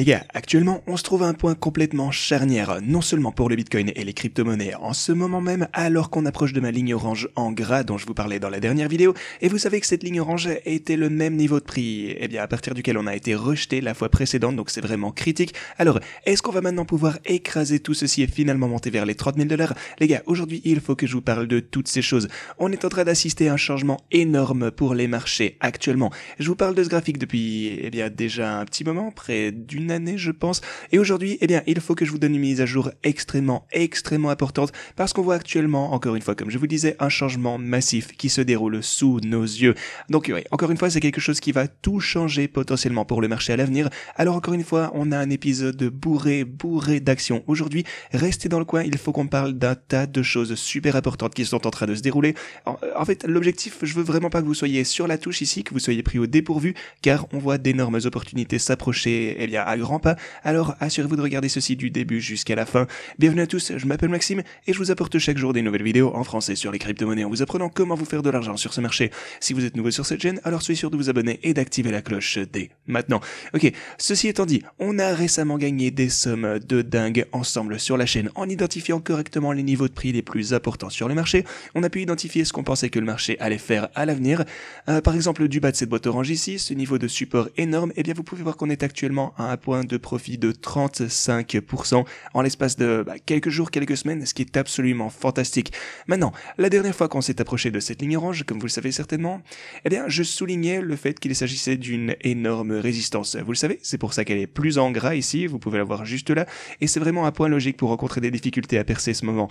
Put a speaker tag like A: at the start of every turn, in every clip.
A: Les gars, actuellement, on se trouve à un point complètement charnière, non seulement pour le Bitcoin et les crypto-monnaies en ce moment même, alors qu'on approche de ma ligne orange en gras dont je vous parlais dans la dernière vidéo, et vous savez que cette ligne orange était le même niveau de prix, eh bien à partir duquel on a été rejeté la fois précédente, donc c'est vraiment critique. Alors, est-ce qu'on va maintenant pouvoir écraser tout ceci et finalement monter vers les 30 000 dollars? Les gars, aujourd'hui, il faut que je vous parle de toutes ces choses. On est en train d'assister à un changement énorme pour les marchés actuellement. Je vous parle de ce graphique depuis, eh bien déjà un petit moment, près d'une année, je pense. Et aujourd'hui, eh bien, il faut que je vous donne une mise à jour extrêmement, extrêmement importante parce qu'on voit actuellement, encore une fois, comme je vous disais, un changement massif qui se déroule sous nos yeux. Donc, oui, encore une fois, c'est quelque chose qui va tout changer potentiellement pour le marché à l'avenir. Alors, encore une fois, on a un épisode bourré, bourré d'actions aujourd'hui. Restez dans le coin, il faut qu'on parle d'un tas de choses super importantes qui sont en train de se dérouler. En, fait, l'objectif, je veux vraiment pas que vous soyez sur la touche ici, que vous soyez pris au dépourvu, car on voit d'énormes opportunités s'approcher, eh bien, à grands pas alors assurez-vous de regarder ceci du début jusqu'à la fin. Bienvenue à tous, je m'appelle Maxime et je vous apporte chaque jour des nouvelles vidéos en français sur les crypto-monnaies en vous apprenant comment vous faire de l'argent sur ce marché. Si vous êtes nouveau sur cette chaîne, alors soyez sûr de vous abonner et d'activer la cloche dès maintenant. Ok, ceci étant dit, on a récemment gagné des sommes de dingue ensemble sur la chaîne en identifiant correctement les niveaux de prix les plus importants sur le marché. On a pu identifier ce qu'on pensait que le marché allait faire à l'avenir. Euh, par exemple, du bas de cette boîte orange ici, ce niveau de support énorme, eh bien vous pouvez voir qu'on est actuellement à un point de profit de 35% en l'espace de bah, quelques jours, quelques semaines, ce qui est absolument fantastique. Maintenant, la dernière fois qu'on s'est approché de cette ligne orange, comme vous le savez certainement, eh bien, je soulignais le fait qu'il s'agissait d'une énorme résistance. Vous le savez, c'est pour ça qu'elle est plus en gras ici, vous pouvez la voir juste là, et c'est vraiment un point logique pour rencontrer des difficultés à percer ce moment.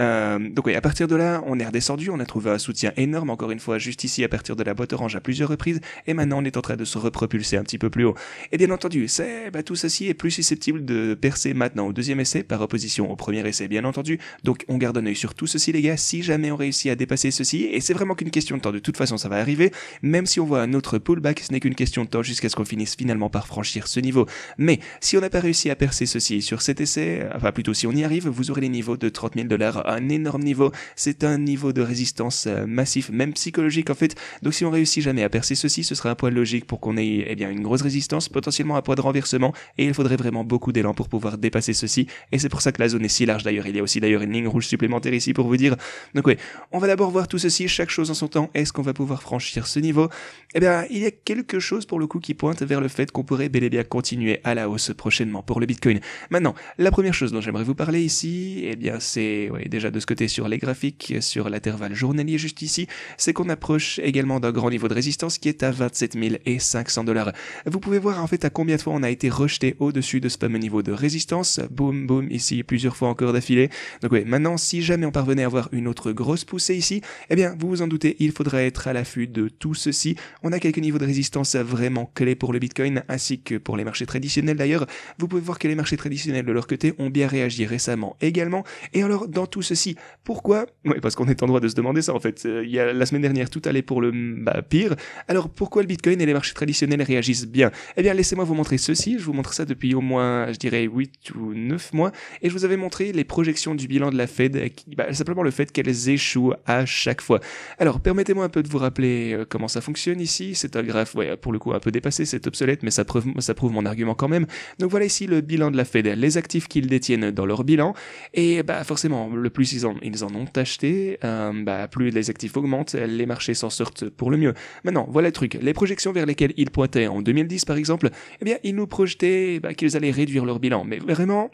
A: Euh, donc oui, à partir de là, on est redescendu, on a trouvé un soutien énorme, encore une fois, juste ici, à partir de la boîte orange à plusieurs reprises, et maintenant on est en train de se repropulser un petit peu plus haut. Et bien entendu, bah, tout ceci est plus susceptible de percer maintenant au deuxième essai par opposition au premier essai bien entendu. Donc on garde un œil sur tout ceci les gars, si jamais on réussit à dépasser ceci, et c'est vraiment qu'une question de temps, de toute façon ça va arriver, même si on voit un autre pullback, ce n'est qu'une question de temps jusqu'à ce qu'on finisse finalement par franchir ce niveau. Mais si on n'a pas réussi à percer ceci sur cet essai, enfin plutôt si on y arrive, vous aurez les niveaux de 30 000 dollars, un énorme niveau, c'est un niveau de résistance euh, massif, même psychologique en fait. Donc si on réussit jamais à percer ceci, ce sera un point logique pour qu'on ait eh bien une grosse résistance, potentiellement un point de renversement, et il faudrait vraiment beaucoup d'élan pour pouvoir dépasser ceci. Et c'est pour ça que la zone est si large d'ailleurs. Il y a aussi d'ailleurs une ligne rouge supplémentaire ici pour vous dire. Donc oui, on va d'abord voir tout ceci, chaque chose en son temps. Est-ce qu'on va pouvoir franchir ce niveau? Eh bien, il y a quelque chose pour le coup qui pointe vers le fait qu'on pourrait bel et bien continuer à la hausse prochainement pour le Bitcoin. Maintenant, la première chose dont j'aimerais vous parler ici, eh bien c'est ouais, déjà de ce côté sur les graphiques, sur l'intervalle journalier juste ici, c'est qu'on approche également d'un grand niveau de résistance qui est à 27 500 dollars. Vous pouvez voir en fait à combien de fois on a été rejeté au-dessus de ce fameux niveau de résistance. Boum, boum, ici, plusieurs fois encore d'affilée. Donc ouais, maintenant, si jamais on parvenait à avoir une autre grosse poussée ici, eh bien, vous vous en doutez, il faudrait être à l'affût de tout ceci. On a quelques niveaux de résistance vraiment clés pour le Bitcoin, ainsi que pour les marchés traditionnels d'ailleurs. Vous pouvez voir que les marchés traditionnels de leur côté ont bien réagi récemment également. Et alors, dans tout ceci, pourquoi? Oui, parce qu'on est en droit de se demander ça en fait. Euh, il y a la semaine dernière, tout allait pour le bah, pire. Alors, pourquoi le Bitcoin et les marchés traditionnels réagissent bien? Eh bien, laissez-moi vous montrer ceci. Je vous montre ça depuis au moins, je dirais, 8 ou 9 mois, et je vous avais montré les projections du bilan de la Fed, qui, bah, simplement le fait qu'elles échouent à chaque fois. Alors, permettez-moi un peu de vous rappeler euh, comment ça fonctionne ici. C'est un graphe, ouais, pour le coup, un peu dépassé, c'est obsolète, mais ça prouve, ça prouve mon argument quand même. Donc voilà ici le bilan de la Fed, les actifs qu'ils détiennent dans leur bilan, et bah forcément, le plus ils en, ils en ont acheté, euh, bah, plus les actifs augmentent, les marchés s'en sortent pour le mieux. Maintenant, voilà le truc. Les projections vers lesquelles ils pointaient en 2010, par exemple, eh bien, ils nous projetaient bah, qu'ils allaient réduire leur bilan. Mais vraiment,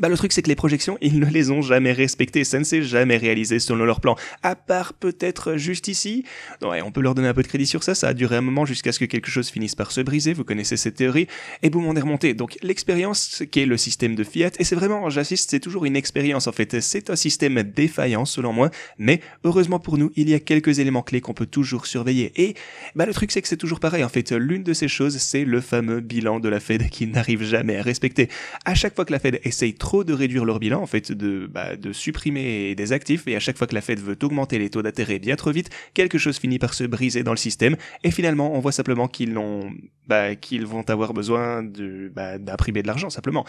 A: bah, le truc, c'est que les projections, ils ne les ont jamais respectées. Ça ne s'est jamais réalisé selon leur plan. À part peut-être juste ici. Ouais, on peut leur donner un peu de crédit sur ça. Ça a duré un moment jusqu'à ce que quelque chose finisse par se briser. Vous connaissez cette théorie. Et boum, on est remonté. Donc, l'expérience, qui est le système de Fiat, et c'est vraiment, j'assiste, c'est toujours une expérience, en fait. C'est un système défaillant, selon moi. Mais, heureusement pour nous, il y a quelques éléments clés qu'on peut toujours surveiller. Et, bah, le truc, c'est que c'est toujours pareil. En fait, l'une de ces choses, c'est le fameux bilan de la Fed qui n'arrive jamais à respecter. À chaque fois que la Fed essaye trop de réduire leur bilan, en fait, de, bah, de supprimer des actifs, et à chaque fois que la Fed veut augmenter les taux d'intérêt bien trop vite, quelque chose finit par se briser dans le système, et finalement, on voit simplement qu'ils l'ont bah, qu'ils vont avoir besoin de, bah, d'imprimer de l'argent simplement.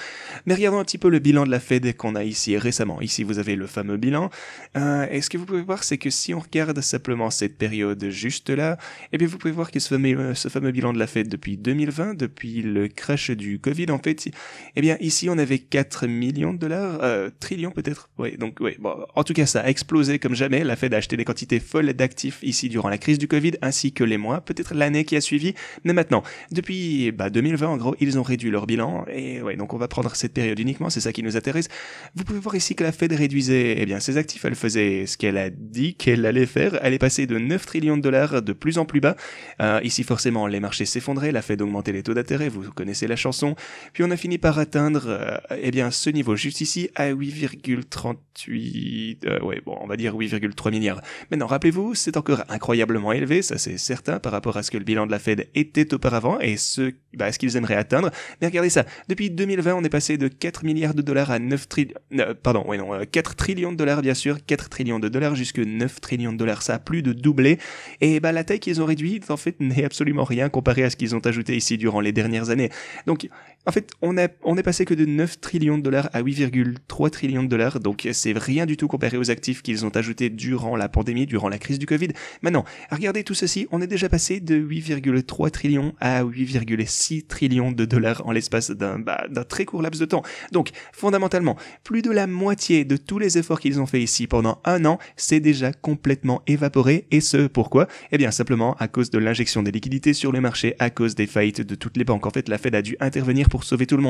A: Mais regardons un petit peu le bilan de la Fed qu'on a ici récemment. Ici, vous avez le fameux bilan. Euh, et ce que vous pouvez voir, c'est que si on regarde simplement cette période juste là, eh bien, vous pouvez voir que ce fameux, ce fameux bilan de la Fed depuis 2020, depuis le crash du Covid, en fait, eh bien, ici, on avait 4 millions de dollars, euh, trillions peut-être. Oui, donc, oui, bon, en tout cas, ça a explosé comme jamais. La Fed a acheté des quantités folles d'actifs ici durant la crise du Covid, ainsi que les mois, peut-être l'année qui a suivi. Mais maintenant, depuis bah, 2020, en gros, ils ont réduit leur bilan. Et ouais, donc on va prendre cette période uniquement, c'est ça qui nous intéresse. Vous pouvez voir ici que la Fed réduisait eh bien, ses actifs. Elle faisait ce qu'elle a dit qu'elle allait faire. Elle est passée de 9 trillions de dollars de plus en plus bas. Euh, ici, forcément, les marchés s'effondraient. La Fed augmentait les taux d'intérêt. Vous connaissez la chanson. Puis on a fini par atteindre euh, eh bien, ce niveau juste ici à 8,38... Euh, ouais, bon, on va dire 8,3 milliards. Maintenant, rappelez-vous, c'est encore incroyablement élevé, ça c'est certain, par rapport à ce que le bilan de la Fed était auparavant et ce, bah, ce qu'ils aimeraient atteindre. Mais regardez ça, depuis 2020, on est passé de 4 milliards de dollars à 9 trillions, pardon, oui non, 4 euh, trillions de dollars bien sûr, 4 trillions de dollars jusque 9 trillions de dollars, ça a plus de doublé. Et bah la taille qu'ils ont réduite, en fait, n'est absolument rien comparé à ce qu'ils ont ajouté ici durant les dernières années. Donc, en fait, on, a, on est passé que de 9 trillions de dollars à 8,3 trillions de dollars, donc c'est rien du tout comparé aux actifs qu'ils ont ajoutés durant la pandémie, durant la crise du Covid. Maintenant, regardez tout ceci, on est déjà passé de 8,3 trillions à 8,6 trillions de dollars en l'espace bah, d'un très court laps de temps. Donc, fondamentalement, plus de la moitié de tous les efforts qu'ils ont fait ici pendant un an, c'est déjà complètement évaporé, et ce, pourquoi? Eh bien, simplement à cause de l'injection des liquidités sur le marché, à cause des faillites de toutes les banques. En fait, la Fed a dû intervenir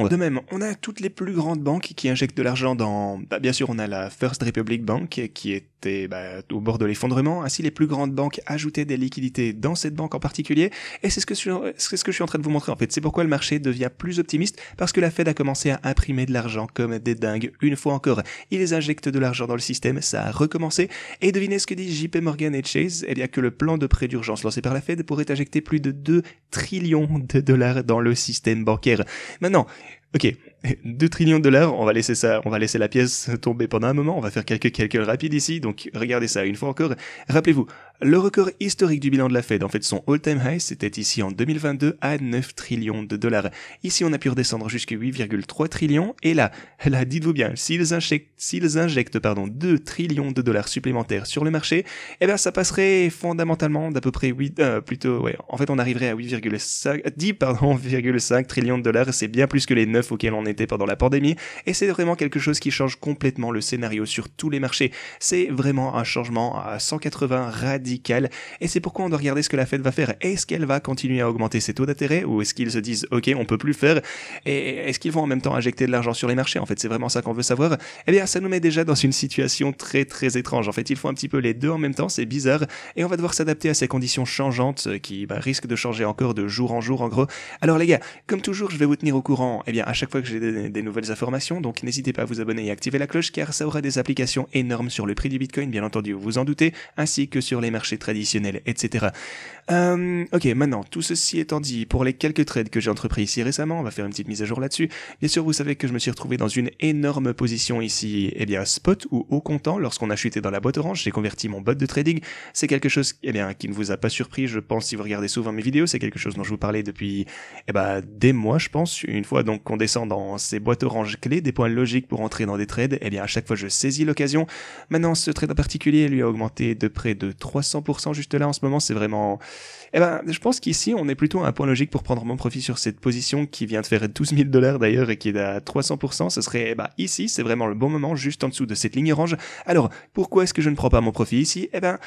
A: De même, on a toutes les plus grandes banques qui injectent de l'argent dans... Bah, bien sûr, on a la First Republic Bank qui était bah, au bord de l'effondrement. Ainsi, les plus grandes banques ajoutaient des liquidités dans cette banque en particulier. Et c'est ce que je suis, ce que je suis en train de vous montrer en fait. C'est pourquoi le marché devient plus optimiste parce que la Fed a commencé à imprimer de l'argent comme des dingues. Une fois encore, ils injectent de l'argent dans le système. Ça a recommencé. Et devinez ce que dit JP Morgan et Chase? Eh bien que le plan de prêt d'urgence lancé par la Fed pourrait injecter plus de 2 trillions de dollars dans le système bancaire. Maintenant, ok, 2 trillions de dollars, on va laisser ça, on va laisser la pièce tomber pendant un moment, on va faire quelques calculs rapides ici, donc regardez ça une fois encore. Rappelez-vous, le record historique du bilan de la Fed, en fait son all-time high, c'était ici en 2022 à 9 trillions de dollars. Ici, on a pu redescendre jusqu'à 8,3 trillions, et là, là, dites-vous bien, s'ils injectent, injectent, pardon, 2 trillions de dollars supplémentaires sur le marché, eh bien, ça passerait fondamentalement d'à peu près 8, euh, plutôt, ouais, en fait, on arriverait à 8,5, 10, pardon, 8,5 trillions de dollars, c'est bien plus que les 9 auxquels on était pendant la pandémie, et c'est vraiment quelque chose qui change complètement le scénario sur tous les marchés. C'est vraiment un changement à 180 radical et c'est pourquoi on doit regarder ce que la Fed va faire. Est-ce qu'elle va continuer à augmenter ses taux d'intérêt, ou est-ce qu'ils se disent, ok, on peut plus faire, et est-ce qu'ils vont en même temps injecter de l'argent sur les marchés? En fait, c'est vraiment ça qu'on veut savoir. Eh bien, ça nous met déjà dans une situation très très étrange. En fait, il faut un petit peu les deux en même temps, c'est bizarre, et on va devoir s'adapter à ces conditions changeantes qui bah, risquent de changer encore de jour en jour, en gros. Alors les gars, comme toujours, je vais vous tenir au courant, eh bien, à chaque fois que j'ai des, nouvelles informations, donc n'hésitez pas à vous abonner et activer la cloche, car ça aura des applications énormes sur le prix du Bitcoin, bien entendu, vous vous en doutez, ainsi que sur les marchés traditionnels etc. Euh, ok, maintenant, tout ceci étant dit, pour les quelques trades que j'ai entrepris ici récemment, on va faire une petite mise à jour là-dessus. Bien sûr, vous savez que je me suis retrouvé dans une énorme position ici, eh bien, spot ou au comptant. Lorsqu'on a chuté dans la boîte orange, j'ai converti mon bot de trading. C'est quelque chose, eh bien, qui ne vous a pas surpris, je pense, si vous regardez souvent mes vidéos. C'est quelque chose dont je vous parlais depuis, eh ben, des mois, je pense. Une fois donc qu'on descend dans ces boîtes oranges clés, des points logiques pour entrer dans des trades, eh bien, à chaque fois, je saisis l'occasion. Maintenant, ce trade en particulier lui a augmenté de près de 300% juste là en ce moment. C'est vraiment, eh ben, je pense qu'ici, on est plutôt à un point logique pour prendre mon profit sur cette position qui vient de faire 12 000 dollars d'ailleurs et qui est à 300%. Ce serait, bah, ici, c'est vraiment le bon moment, juste en dessous de cette ligne orange. Alors, pourquoi est-ce que je ne prends pas mon profit ici? Eh ben,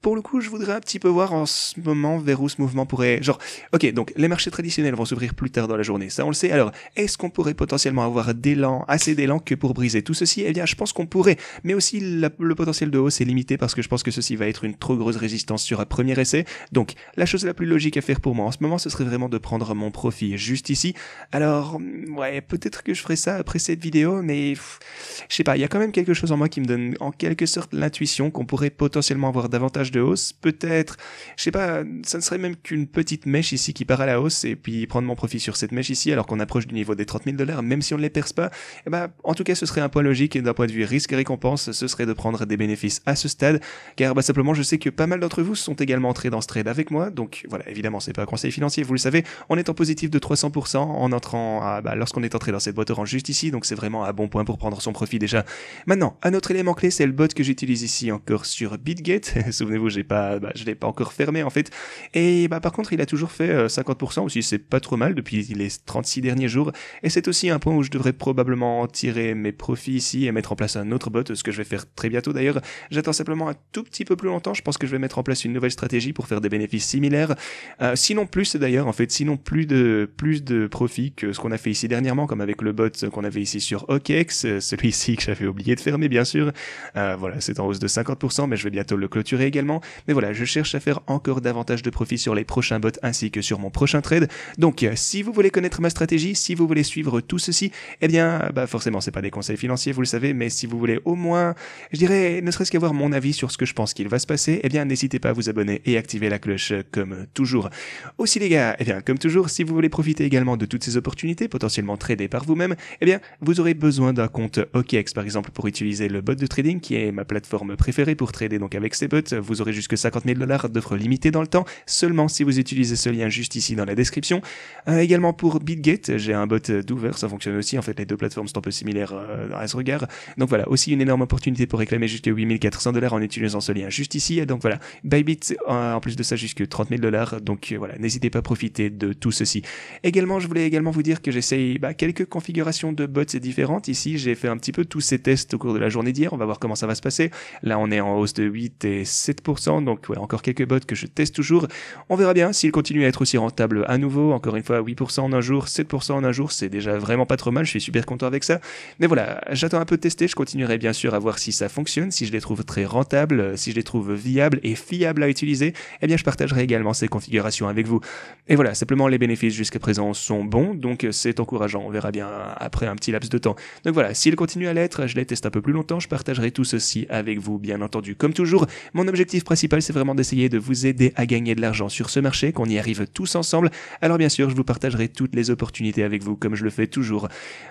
A: pour le coup, je voudrais un petit peu voir en ce moment vers où ce mouvement pourrait, genre, ok, donc, les marchés traditionnels vont s'ouvrir plus tard dans la journée. Ça, on le sait. Alors, est-ce qu'on pourrait potentiellement avoir d'élan, assez d'élan que pour briser tout ceci? Eh bien, je pense qu'on pourrait. Mais aussi, le potentiel de hausse est limité parce que je pense que ceci va être une trop grosse résistance sur un premier essai. Donc, la chose la plus logique à faire pour moi en ce moment, ce serait vraiment de prendre mon profit juste ici. Alors, ouais, peut-être que je ferai ça après cette vidéo, mais je sais pas, il y a quand même quelque chose en moi qui me donne en quelque sorte l'intuition qu'on pourrait potentiellement avoir davantage de hausse, peut-être, je sais pas, ça ne serait même qu'une petite mèche ici qui part à la hausse et puis prendre mon profit sur cette mèche ici alors qu'on approche du niveau des 30 000 dollars, même si on ne les perce pas, eh ben, en tout cas, ce serait un point logique et d'un point de vue risque récompense, ce serait de prendre des bénéfices à ce stade, car bah, simplement, je sais que pas mal d'entre vous sont également entrés dans ce trade avec moi, donc voilà, évidemment, c'est pas un conseil financier, vous le savez, on est en positif de 300% en entrant, à, bah, lorsqu'on est entré dans cette boîte orange juste ici, donc c'est vraiment un bon point pour prendre son profit déjà. Maintenant, un autre élément clé, c'est le bot que j'utilise ici encore sur BitGate. Souvenez-vous, pas, bah, je l'ai pas encore fermé en fait. Et bah par contre, il a toujours fait 50% euh, aussi, c'est pas trop mal depuis les 36 derniers jours. Et c'est aussi un point où je devrais probablement tirer mes profits ici et mettre en place un autre bot, ce que je vais faire très bientôt d'ailleurs. J'attends simplement un tout petit peu plus longtemps. Je pense que je vais mettre en place une nouvelle stratégie pour faire des bénéfices similaires. Euh, sinon plus d'ailleurs, en fait, sinon plus de plus de profits que ce qu'on a fait ici dernièrement, comme avec le bot qu'on avait ici sur OKEx, euh, celui-ci que j'avais oublié de fermer bien sûr. Voilà, c'est en hausse de 50%, mais je vais bientôt le clôturer également. Mais voilà, je cherche à faire encore davantage de profits sur les prochains bots ainsi que sur mon prochain trade. Donc, euh, si vous voulez connaître ma stratégie, si vous voulez suivre tout ceci, eh bien, bah forcément, c'est pas des conseils financiers, vous le savez, mais si vous voulez au moins, je dirais, ne serait-ce qu'avoir mon avis sur ce que je pense qu'il va se passer, eh bien, n'hésitez pas à vous abonner et activer la cloche comme toujours. Aussi les gars, eh bien, comme toujours, si vous voulez profiter également de toutes ces opportunités potentiellement tradées par vous-même, eh bien, vous aurez besoin d'un compte OKEx par exemple pour utiliser le bot de trading qui est ma plateforme préférée pour trader donc avec ces bots. Vous aurez jusque 50 000 dollars d'offres limitées dans le temps seulement si vous utilisez ce lien juste ici dans la description. Euh, également pour BitGate, j'ai un bot d'ouvert, ça fonctionne aussi. En fait, les deux plateformes sont un peu similaires euh, à ce regard. Donc voilà, aussi une énorme opportunité pour réclamer jusqu'à 8400 dollars en utilisant ce lien juste ici. Donc voilà, Bybit euh, en plus de ça jusque 30 000 dollars. Donc voilà, n'hésitez pas à profiter de tout ceci. Également, je voulais également vous dire que j'essaye bah, quelques configurations de bots différentes. Ici, j'ai fait un petit peu tous ces tests au cours de la journée d'hier. On va voir comment ça va se passer. Là, on est en hausse de 8 et 7%. Donc, ouais, encore quelques bots que je teste toujours. On verra bien s'ils continuent à être aussi rentables à nouveau. Encore une fois, 8% en un jour, 7% en un jour. C'est déjà vraiment pas trop mal. Je suis super content avec ça. Mais voilà, j'attends un peu de tester. Je continuerai bien sûr à voir si ça fonctionne, si je les trouve très rentables, si je les trouve viables et fiables à utiliser. Eh bien, je partagerai également ces configurations avec vous. Et voilà, simplement les bénéfices jusqu'à présent sont bons. Donc, c'est encourageant. On verra bien après un petit laps de temps. Donc voilà, s'ils continuent à l'être, je les teste un peu plus longtemps, je partagerai tout ceci avec vous, bien entendu. Comme toujours, mon objectif principal, c'est vraiment d'essayer de vous aider à gagner de l'argent sur ce marché, qu'on y arrive tous ensemble. Alors bien sûr, je vous partagerai toutes les opportunités avec vous, comme je le fais toujours.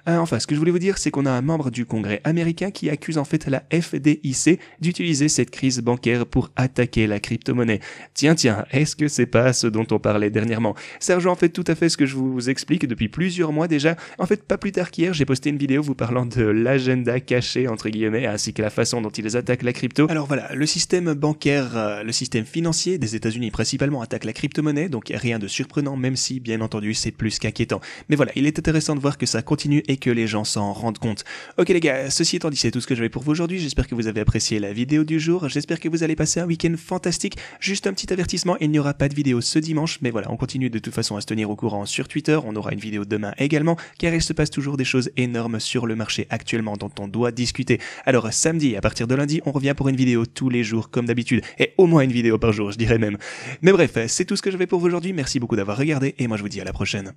A: Euh, enfin, ce que je voulais vous dire, c'est qu'on a un membre du Congrès américain qui accuse en fait la FDIC d'utiliser cette crise bancaire pour attaquer la crypto-monnaie. Tiens, tiens, est-ce que c'est pas ce dont on parlait dernièrement? Sergent en fait tout à fait ce que je vous explique depuis plusieurs mois déjà. En fait, pas plus tard qu'hier, j'ai posté une vidéo vous parlant de l'agenda caché entre guillemets ainsi que la façon dont ils attaquent la crypto. Alors voilà, le système bancaire, euh, le système financier des États-Unis principalement attaque la crypto-monnaie, donc rien de surprenant même si bien entendu c'est plus qu'inquiétant. Mais voilà, il est intéressant de voir que ça continue et que les gens s'en rendent compte. Ok les gars, ceci étant dit, c'est tout ce que j'avais pour vous aujourd'hui. J'espère que vous avez apprécié la vidéo du jour. J'espère que vous allez passer un week-end fantastique. Juste un petit avertissement, il n'y aura pas de vidéo ce dimanche, mais voilà, on continue de toute façon à se tenir au courant sur Twitter. On aura une vidéo demain également, car il se passe toujours des choses énormes sur le marché actuellement dont on doit discuter. Alors samedi, à partir de lundi, on revient pour une vidéo tous les jours comme d'habitude, et au moins une vidéo par jour, je dirais même. Mais bref, c'est tout ce que j'avais pour vous aujourd'hui. Merci beaucoup d'avoir regardé, et moi je vous dis à la prochaine.